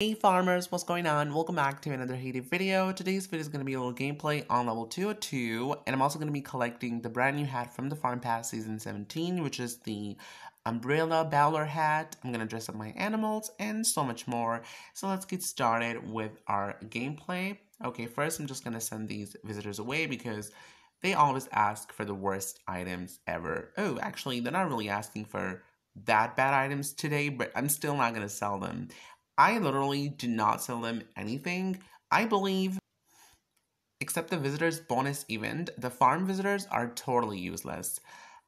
Hey farmers, what's going on? Welcome back to another Day video. Today's video is going to be a little gameplay on level 202, and I'm also going to be collecting the brand new hat from the Farm Pass Season 17, which is the Umbrella Bowler hat. I'm going to dress up my animals and so much more. So let's get started with our gameplay. Okay, first I'm just going to send these visitors away because they always ask for the worst items ever. Oh, actually, they're not really asking for that bad items today, but I'm still not going to sell them. I literally do not sell them anything. I believe, except the visitors bonus event, the farm visitors are totally useless.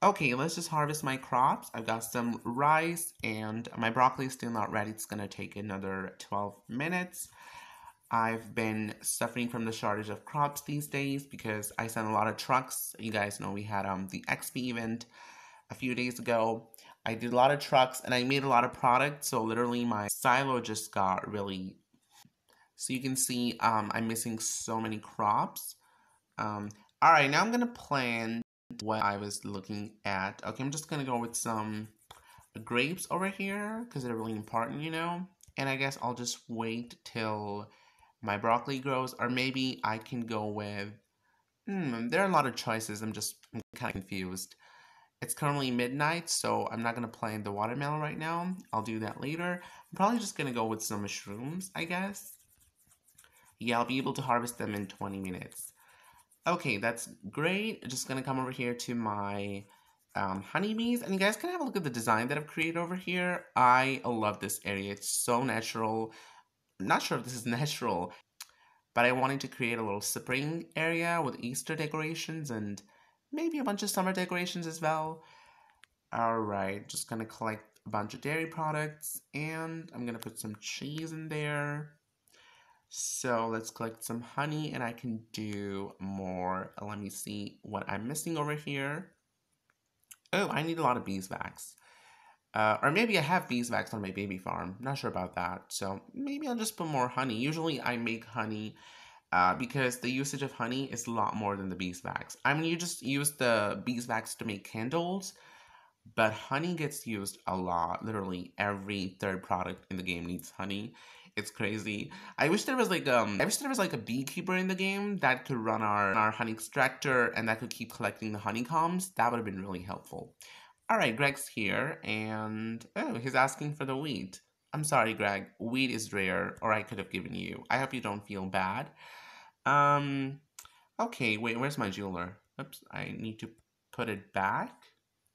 Okay, let's just harvest my crops. I've got some rice and my broccoli is still not ready. It's gonna take another 12 minutes. I've been suffering from the shortage of crops these days because I sent a lot of trucks. You guys know we had um the XP event a few days ago I did a lot of trucks and I made a lot of product. So literally my silo just got really, so you can see um, I'm missing so many crops. Um, all right, now I'm to plan what I was looking at. Okay, I'm just to go with some grapes over here because they're really important, you know. And I guess I'll just wait till my broccoli grows or maybe I can go with, hmm, there are a lot of choices. I'm just kind of confused. It's currently midnight, so I'm not going to plant the watermelon right now. I'll do that later. I'm probably just going to go with some mushrooms, I guess. Yeah, I'll be able to harvest them in 20 minutes. Okay, that's great. Just going to come over here to my um, honeybees. And you guys can have a look at the design that I've created over here. I love this area. It's so natural. I'm not sure if this is natural, but I wanted to create a little spring area with Easter decorations and maybe a bunch of summer decorations as well. Alright, just gonna collect a bunch of dairy products and I'm gonna put some cheese in there. So let's collect some honey and I can do more. Let me see what I'm missing over here. Oh, I need a lot of beeswax. Uh, or maybe I have beeswax on my baby farm. Not sure about that. So maybe I'll just put more honey. Usually I make honey uh, because the usage of honey is a lot more than the beeswax. I mean, you just use the beeswax to make candles, but honey gets used a lot. Literally, every third product in the game needs honey. It's crazy. I wish there was like um, I wish there was like a beekeeper in the game that could run our our honey extractor and that could keep collecting the honeycombs. That would have been really helpful. All right, Greg's here, and oh, he's asking for the wheat. I'm sorry, Greg. Wheat is rare, or I could have given you. I hope you don't feel bad. Um, okay, wait, where's my jeweler? Oops, I need to put it back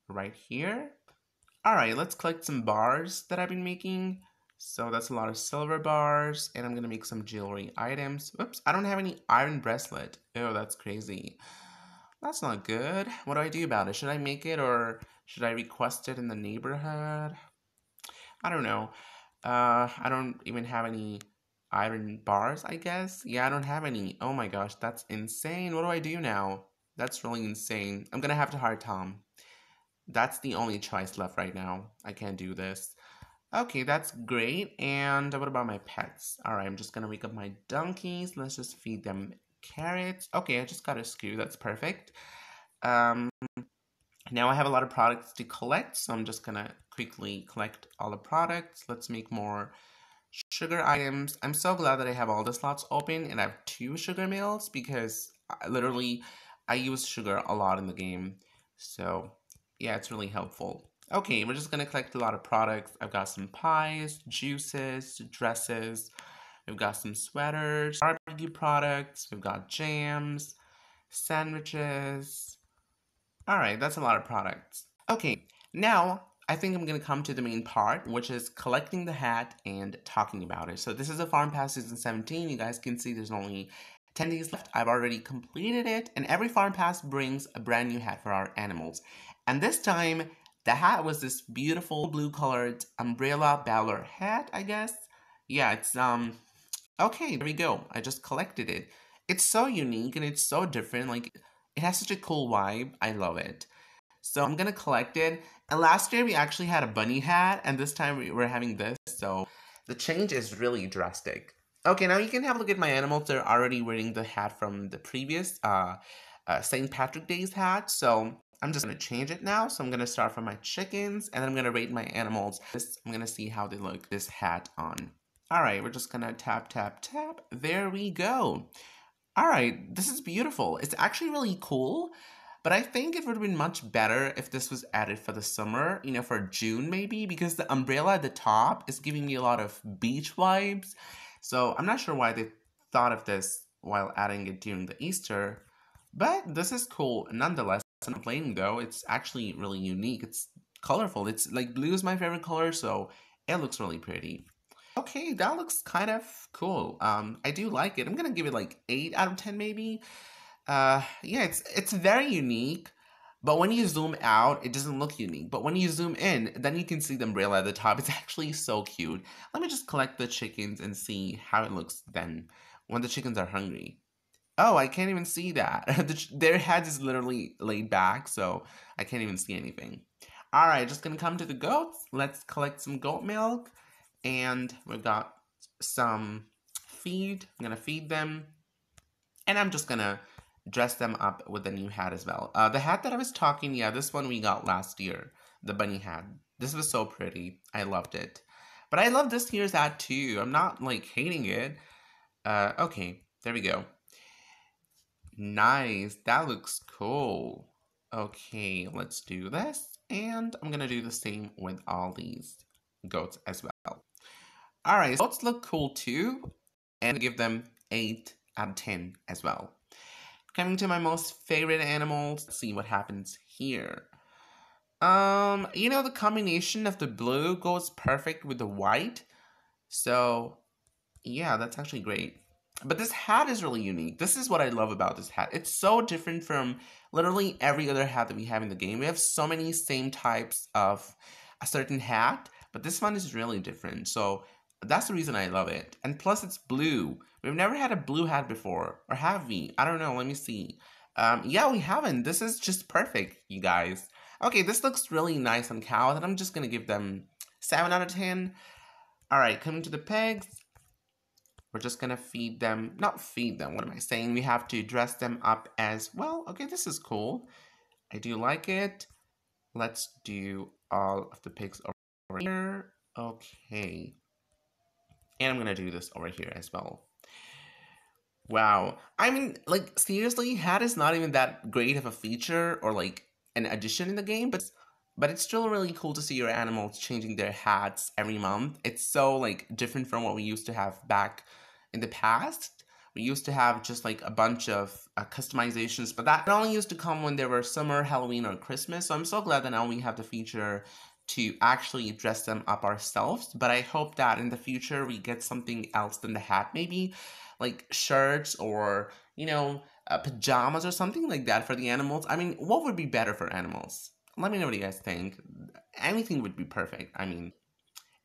right here. All right, let's collect some bars that I've been making. So that's a lot of silver bars, and I'm gonna make some jewelry items. Oops, I don't have any iron bracelet. Oh, that's crazy. That's not good. What do I do about it? Should I make it or should I request it in the neighborhood? I don't know. Uh, I don't even have any iron bars, I guess? Yeah, I don't have any. Oh my gosh, that's insane. What do I do now? That's really insane. I'm gonna have to hire Tom. That's the only choice left right now. I can't do this. Okay, that's great. And what about my pets? All right, I'm just gonna wake up my donkeys. Let's just feed them carrots. Okay, I just got a skew. That's perfect. Um, now I have a lot of products to collect, so I'm just gonna quickly collect all the products. Let's make more sugar items. I'm so glad that I have all the slots open and I have two sugar mills because I, literally I use sugar a lot in the game. So yeah, it's really helpful. Okay, we're just gonna collect a lot of products. I've got some pies, juices, dresses. We've got some sweaters, barbecue products. We've got jams, sandwiches. All right, that's a lot of products. Okay, now I think I'm going to come to the main part, which is collecting the hat and talking about it. So this is a Farm Pass Season 17. You guys can see there's only 10 days left. I've already completed it, and every Farm Pass brings a brand new hat for our animals. And this time, the hat was this beautiful blue-colored umbrella Bowler hat, I guess. Yeah, it's, um, okay, there we go. I just collected it. It's so unique, and it's so different. Like, it has such a cool vibe. I love it. So I'm gonna collect it. And last year we actually had a bunny hat, and this time we were having this. So the change is really drastic. Okay, now you can have a look at my animals. They're already wearing the hat from the previous uh, uh, St. Patrick Day's hat. So I'm just gonna change it now. So I'm gonna start from my chickens, and then I'm gonna rate my animals. This, I'm gonna see how they look this hat on. All right, we're just gonna tap, tap, tap. There we go. All right, this is beautiful. It's actually really cool, but I think it would have been much better if this was added for the summer, you know, for June maybe, because the umbrella at the top is giving me a lot of beach vibes. So I'm not sure why they thought of this while adding it during the Easter, but this is cool nonetheless. I'm complaining though, it's actually really unique. It's colorful. It's like blue is my favorite color, so it looks really pretty. Okay, that looks kind of cool. Um, I do like it. I'm gonna give it like eight out of ten, maybe. Uh, yeah, it's it's very unique. But when you zoom out, it doesn't look unique. But when you zoom in, then you can see the umbrella at the top. It's actually so cute. Let me just collect the chickens and see how it looks then when the chickens are hungry. Oh, I can't even see that. Their head is literally laid back, so I can't even see anything. All right, just gonna come to the goats. Let's collect some goat milk. And we've got some feed. I'm gonna feed them. And I'm just gonna dress them up with a new hat as well. Uh, the hat that I was talking, yeah, this one we got last year. The bunny hat. This was so pretty. I loved it. But I love this year's hat too. I'm not like hating it. Uh, okay, there we go. Nice. That looks cool. Okay, let's do this. And I'm gonna do the same with all these goats as well. All right, so goats look cool too, and give them 8 out of 10 as well. Coming to my most favorite animals, see what happens here. Um, you know, the combination of the blue goes perfect with the white. So, yeah, that's actually great. But this hat is really unique. This is what I love about this hat. It's so different from literally every other hat that we have in the game. We have so many same types of a certain hat, but this one is really different. So that's the reason I love it. And plus it's blue. We've never had a blue hat before. Or have we? I don't know. Let me see. Um, yeah, we haven't. This is just perfect, you guys. Okay, this looks really nice on cows, and I'm just going to give them 7 out of 10. Alright, coming to the pigs. We're just gonna feed them, not feed them, what am I saying? We have to dress them up as well. Okay, this is cool. I do like it. Let's do all of the pigs over here. Okay. And I'm gonna do this over here as well. Wow. I mean, like, seriously, hat is not even that great of a feature or like an addition in the game, but but it's still really cool to see your animals changing their hats every month. It's so like different from what we used to have back in the past, we used to have just like a bunch of uh, customizations, but that only used to come when there were summer, Halloween, or Christmas. So I'm so glad that now we have the feature to actually dress them up ourselves. But I hope that in the future we get something else than the hat, maybe like shirts or, you know, uh, pajamas or something like that for the animals. I mean, what would be better for animals? Let me know what you guys think. Anything would be perfect. I mean,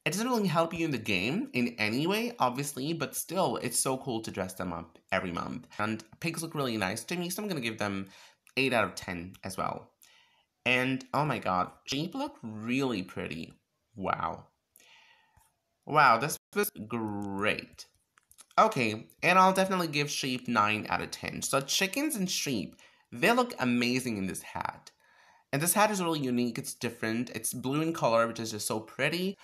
it doesn't really help you in the game in any way, obviously, but still, it's so cool to dress them up every month. And pigs look really nice to me, so I'm gonna give them 8 out of 10 as well. And oh my god, sheep look really pretty. Wow. Wow, this was great. Okay, and I'll definitely give sheep 9 out of 10. So chickens and sheep, they look amazing in this hat. And this hat is really unique, it's different, it's blue in color, which is just so pretty.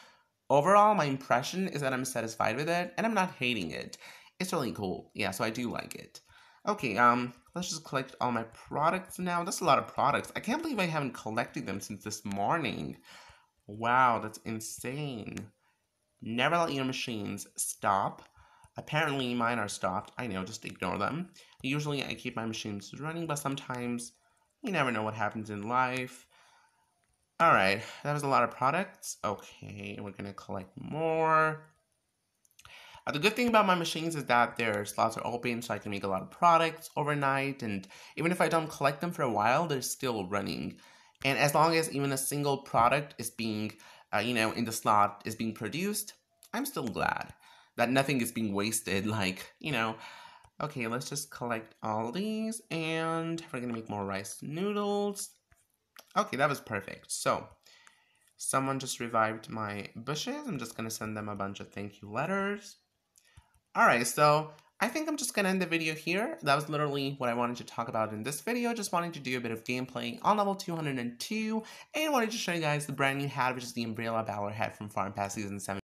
Overall, my impression is that I'm satisfied with it, and I'm not hating it. It's really cool. Yeah, so I do like it. Okay, um, let's just collect all my products now. That's a lot of products. I can't believe I haven't collected them since this morning. Wow, that's insane. Never let your machines stop. Apparently, mine are stopped. I know, just ignore them. Usually, I keep my machines running, but sometimes you never know what happens in life. All right, that was a lot of products. Okay, we're gonna collect more. Uh, the good thing about my machines is that their slots are open, so I can make a lot of products overnight. And even if I don't collect them for a while, they're still running. And as long as even a single product is being, uh, you know, in the slot is being produced, I'm still glad that nothing is being wasted. Like, you know, okay, let's just collect all these, and we're gonna make more rice noodles. Okay, that was perfect. So, someone just revived my bushes. I'm just to send them a bunch of thank you letters. Alright, so I think I'm just to end the video here. That was literally what I wanted to talk about in this video. Just wanting to do a bit of gameplay on level 202. And wanted to show you guys the brand new hat, which is the Umbrella Bowler hat from Farm Pass Season 7.